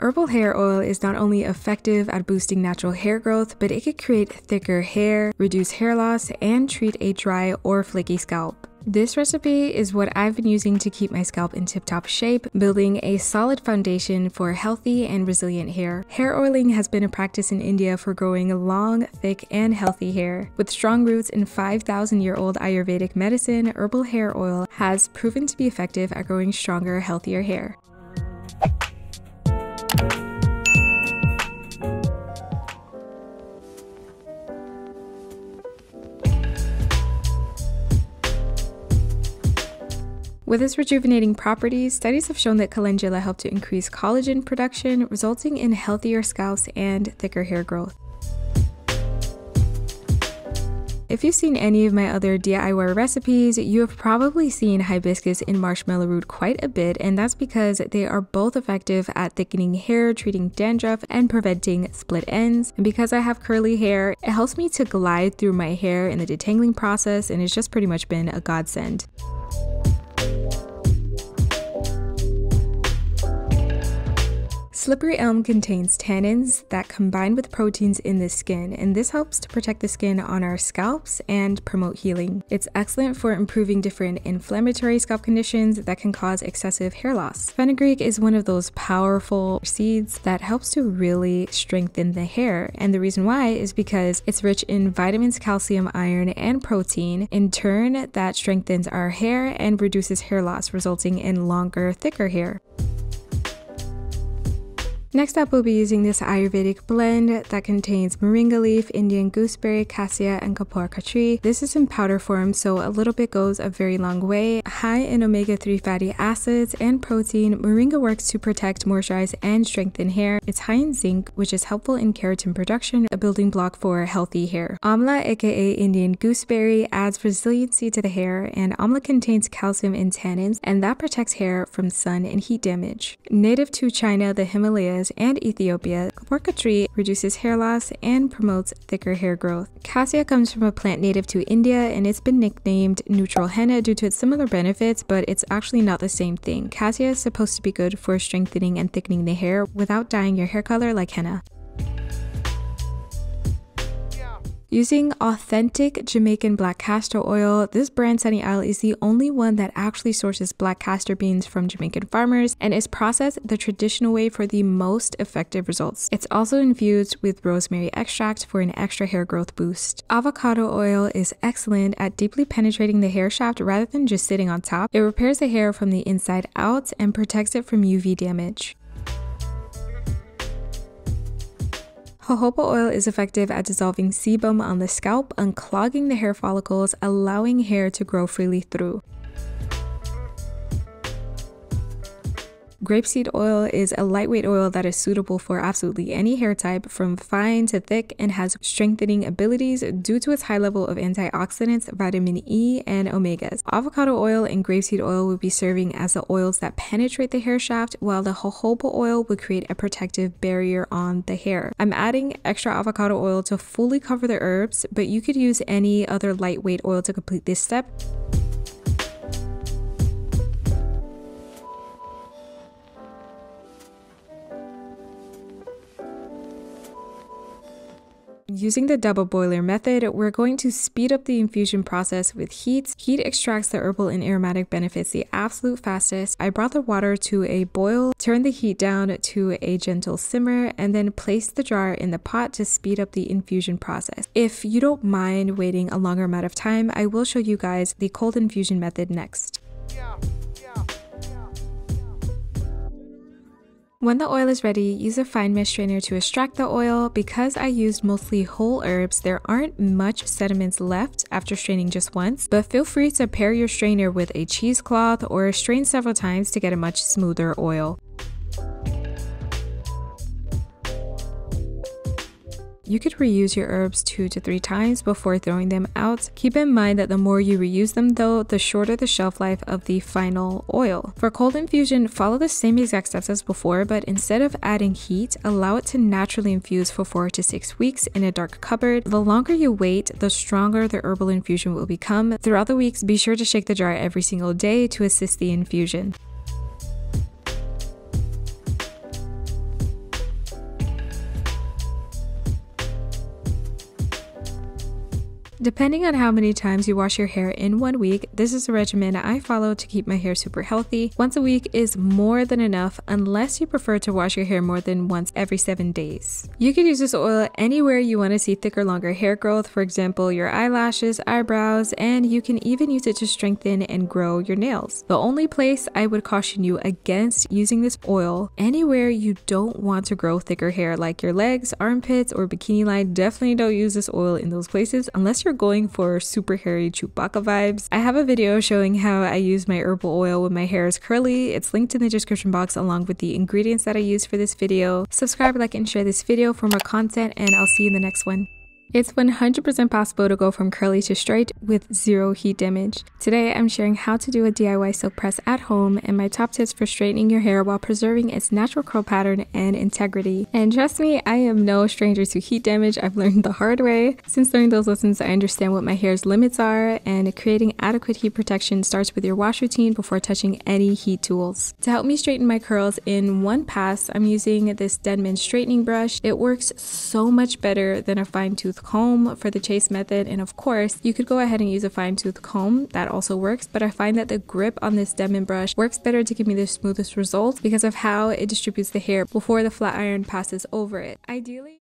Herbal hair oil is not only effective at boosting natural hair growth, but it could create thicker hair, reduce hair loss, and treat a dry or flaky scalp. This recipe is what I've been using to keep my scalp in tip top shape, building a solid foundation for healthy and resilient hair. Hair oiling has been a practice in India for growing long, thick, and healthy hair. With strong roots in 5,000 year old Ayurvedic medicine, herbal hair oil has proven to be effective at growing stronger, healthier hair. With its rejuvenating properties, studies have shown that calendula help to increase collagen production, resulting in healthier scalps and thicker hair growth. If you've seen any of my other DIY recipes, you have probably seen hibiscus and marshmallow root quite a bit, and that's because they are both effective at thickening hair, treating dandruff, and preventing split ends. And because I have curly hair, it helps me to glide through my hair in the detangling process, and it's just pretty much been a godsend. Slippery elm contains tannins that combine with proteins in the skin, and this helps to protect the skin on our scalps and promote healing. It's excellent for improving different inflammatory scalp conditions that can cause excessive hair loss. Fenugreek is one of those powerful seeds that helps to really strengthen the hair, and the reason why is because it's rich in vitamins, calcium, iron, and protein. In turn, that strengthens our hair and reduces hair loss, resulting in longer, thicker hair. Next up, we'll be using this Ayurvedic blend that contains moringa leaf, Indian gooseberry, cassia, and kapur kachri. This is in powder form, so a little bit goes a very long way. High in omega-3 fatty acids and protein, moringa works to protect, moisturize, and strengthen hair. It's high in zinc, which is helpful in keratin production, a building block for healthy hair. Amla, aka Indian gooseberry, adds resiliency to the hair, and amla contains calcium and tannins, and that protects hair from sun and heat damage. Native to China, the Himalayas, and Ethiopia, kapur tree reduces hair loss and promotes thicker hair growth. Cassia comes from a plant native to India and it's been nicknamed neutral henna due to its similar benefits, but it's actually not the same thing. Cassia is supposed to be good for strengthening and thickening the hair without dyeing your hair color like henna. Using authentic Jamaican black castor oil, this brand Sunny Isle is the only one that actually sources black castor beans from Jamaican farmers and is processed the traditional way for the most effective results. It's also infused with rosemary extract for an extra hair growth boost. Avocado oil is excellent at deeply penetrating the hair shaft rather than just sitting on top. It repairs the hair from the inside out and protects it from UV damage. Jojoba oil is effective at dissolving sebum on the scalp, unclogging the hair follicles, allowing hair to grow freely through. Grapeseed oil is a lightweight oil that is suitable for absolutely any hair type, from fine to thick, and has strengthening abilities due to its high level of antioxidants, vitamin E, and omegas. Avocado oil and grapeseed oil would be serving as the oils that penetrate the hair shaft, while the jojoba oil would create a protective barrier on the hair. I'm adding extra avocado oil to fully cover the herbs, but you could use any other lightweight oil to complete this step. Using the double boiler method, we're going to speed up the infusion process with heat. Heat extracts the herbal and aromatic benefits the absolute fastest. I brought the water to a boil, turned the heat down to a gentle simmer, and then placed the jar in the pot to speed up the infusion process. If you don't mind waiting a longer amount of time, I will show you guys the cold infusion method next. Yeah. When the oil is ready, use a fine mesh strainer to extract the oil. Because I used mostly whole herbs, there aren't much sediments left after straining just once, but feel free to pair your strainer with a cheesecloth or strain several times to get a much smoother oil. You could reuse your herbs two to three times before throwing them out. Keep in mind that the more you reuse them though, the shorter the shelf life of the final oil. For cold infusion, follow the same exact steps as before, but instead of adding heat, allow it to naturally infuse for four to six weeks in a dark cupboard. The longer you wait, the stronger the herbal infusion will become. Throughout the weeks, be sure to shake the jar every single day to assist the infusion. Depending on how many times you wash your hair in one week, this is a regimen I follow to keep my hair super healthy. Once a week is more than enough unless you prefer to wash your hair more than once every seven days. You could use this oil anywhere you want to see thicker, longer hair growth, for example, your eyelashes, eyebrows, and you can even use it to strengthen and grow your nails. The only place I would caution you against using this oil anywhere you don't want to grow thicker hair like your legs, armpits, or bikini line, definitely don't use this oil in those places unless you're going for super hairy Chewbacca vibes. I have a video showing how I use my herbal oil when my hair is curly. It's linked in the description box along with the ingredients that I use for this video. Subscribe, like, and share this video for more content and I'll see you in the next one. It's 100% possible to go from curly to straight with zero heat damage. Today I'm sharing how to do a DIY silk press at home and my top tips for straightening your hair while preserving its natural curl pattern and integrity. And trust me, I am no stranger to heat damage. I've learned the hard way. Since learning those lessons, I understand what my hair's limits are and creating adequate heat protection starts with your wash routine before touching any heat tools. To help me straighten my curls in one pass, I'm using this Denman straightening brush. It works so much better than a fine tooth tooth comb for the chase method. And of course, you could go ahead and use a fine tooth comb. That also works. But I find that the grip on this Denman brush works better to give me the smoothest results because of how it distributes the hair before the flat iron passes over it. Ideally,